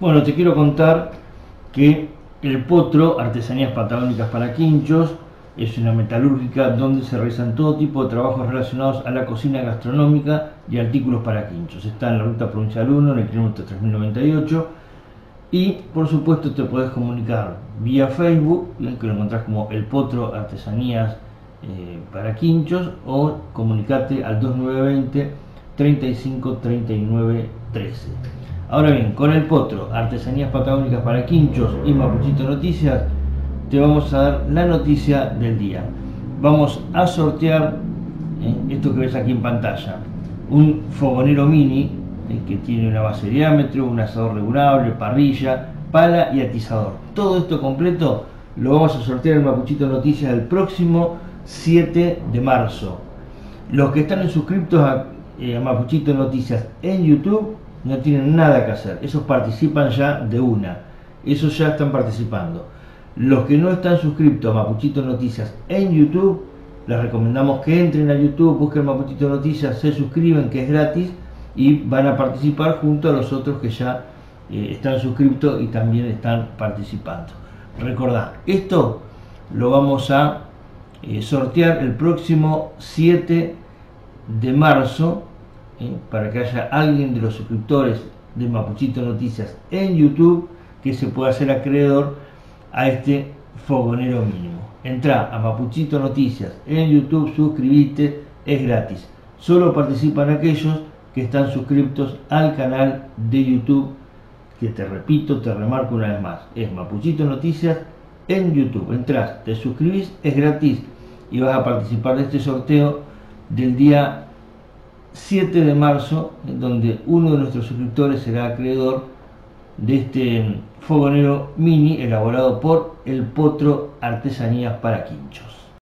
Bueno, te quiero contar que el Potro, Artesanías Patagónicas para Quinchos, es una metalúrgica donde se realizan todo tipo de trabajos relacionados a la cocina gastronómica y artículos para quinchos. Está en la ruta provincial 1, en el kilómetro 3098. Y por supuesto te puedes comunicar vía Facebook, que lo encontrás como El Potro Artesanías eh, para Quinchos, o comunicarte al 2920 35 39 13. Ahora bien, con El Potro, Artesanías Patagónicas para Quinchos y Mapuchito Noticias, te vamos a dar la noticia del día. Vamos a sortear eh, esto que ves aquí en pantalla, un fogonero mini eh, que tiene una base de diámetro, un asador regulable, parrilla, pala y atizador. Todo esto completo lo vamos a sortear en Mapuchito Noticias el próximo 7 de marzo. Los que están suscriptos eh, a Mapuchito Noticias en YouTube no tienen nada que hacer. Esos participan ya de una. Esos ya están participando. Los que no están suscritos a Mapuchito Noticias en YouTube, les recomendamos que entren a YouTube, busquen Mapuchito Noticias, se suscriben, que es gratis, y van a participar junto a los otros que ya eh, están suscritos y también están participando. Recordad, esto lo vamos a eh, sortear el próximo 7 de marzo, eh, para que haya alguien de los suscriptores de Mapuchito Noticias en YouTube que se pueda hacer acreedor a este fogonero mínimo. Entra a Mapuchito Noticias en YouTube, suscribite, es gratis. Solo participan aquellos que están suscriptos al canal de YouTube, que te repito, te remarco una vez más, es Mapuchito Noticias en YouTube. Entras, te suscribís, es gratis y vas a participar de este sorteo del día 7 de marzo, donde uno de nuestros suscriptores será acreedor de este fogonero mini elaborado por El Potro Artesanías para Quinchos.